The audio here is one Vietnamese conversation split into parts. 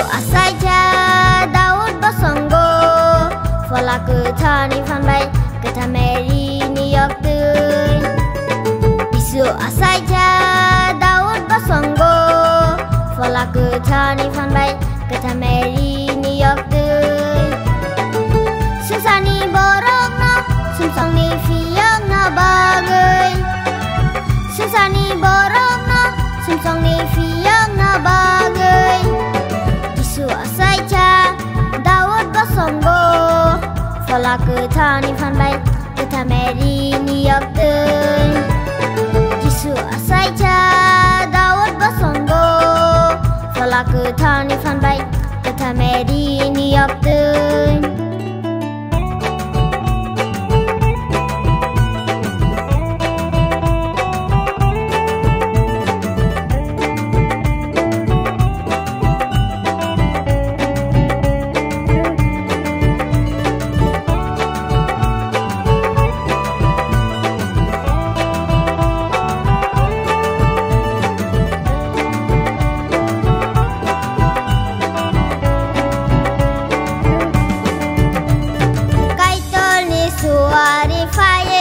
doa saja Daud bersonggo Fola ketani fanbai Keta Mary ni yok tun asaja saja Daud bersonggo Fola ketani fanbai Keta Mary ドラクら、ターニファンバイ、くメリーによく。じすはさいちゃだわばそんご。ほら、くたにファンバイ、くためりによく。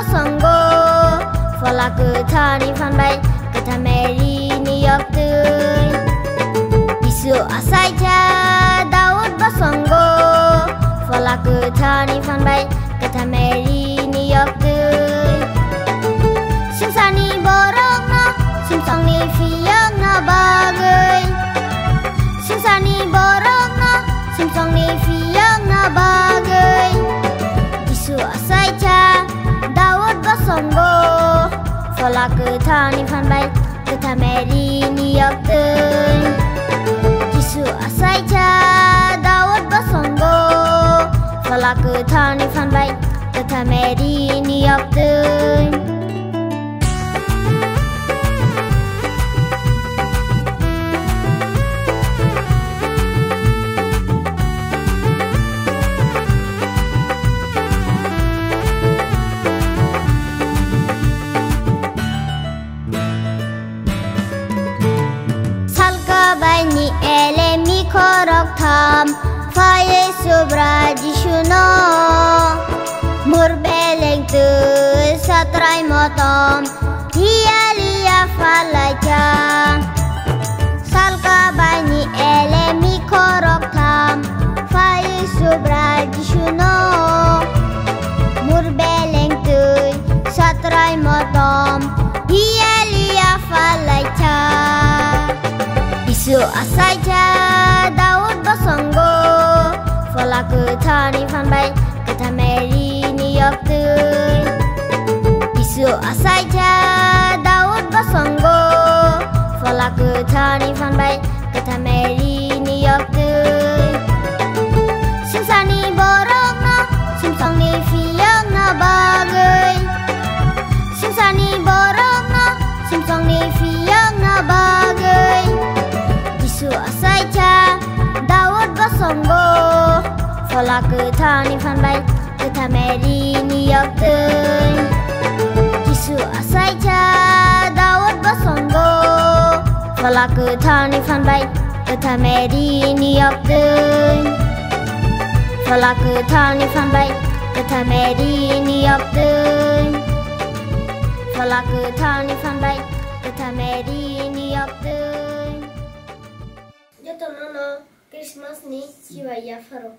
cho song go for la good tani phan bay cứ thà meri ni yok tu isu asai cha daud ba song basongo là cứ thà ni phan bay cứ thà meri ni yok tu sim sa ni borok na sim song ni fiyang na bagay sim sa ni borok na sim song ni fiyang na bagay Dolakutani fanbait ketamerini yaptın Kisu asayca Davut basongo Dolakutani fanbait ketamerini yaptın elemi korok tham faye sobra jisuno mur beleng tu satrai motom dia lia falajang asaja Daud basongo Fola ke thani phan bay Ke tha meri ni yok tươi Isu asai cha Daud basongo Fola ke thani phan bay Ke tha meri ni yok tươi Sim sa ni borok na Sim song ni fiyang tango Solakıtan ifan bay Kıtamerini yaptın Kisu asayca Davut basongo Solakıtan ifan bay Kıtamerini yaptın Solakıtan ifan bay Kıtamerini yaptın Solakıtan ifan bay Kıtamerini yaptın Yo tomo no. Christmas ni Chibayafaro.